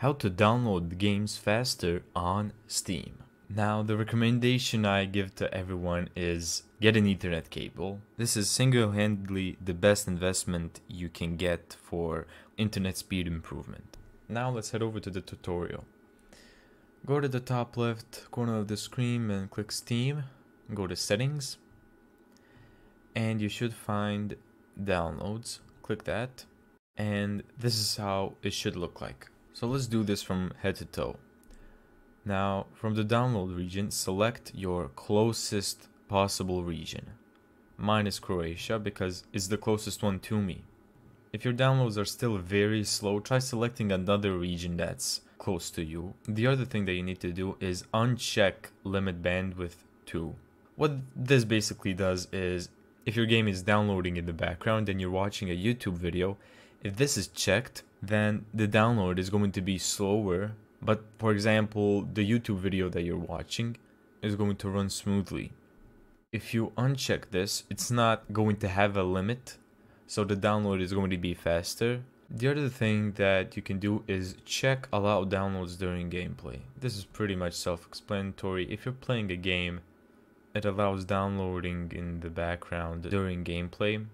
how to download games faster on Steam. Now, the recommendation I give to everyone is get an Ethernet cable. This is single handedly the best investment you can get for internet speed improvement. Now, let's head over to the tutorial. Go to the top left corner of the screen and click Steam. Go to Settings. And you should find Downloads. Click that. And this is how it should look like. So let's do this from head to toe. Now, from the download region, select your closest possible region. Mine is Croatia because it's the closest one to me. If your downloads are still very slow, try selecting another region that's close to you. The other thing that you need to do is uncheck limit bandwidth to. What this basically does is if your game is downloading in the background and you're watching a YouTube video, if this is checked, then the download is going to be slower. But for example, the YouTube video that you're watching is going to run smoothly. If you uncheck this, it's not going to have a limit, so the download is going to be faster. The other thing that you can do is check allow downloads during gameplay. This is pretty much self-explanatory. If you're playing a game, it allows downloading in the background during gameplay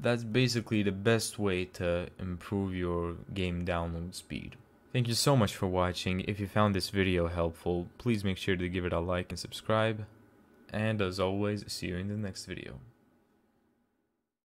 that's basically the best way to improve your game download speed. Thank you so much for watching. If you found this video helpful, please make sure to give it a like and subscribe. And as always, see you in the next video.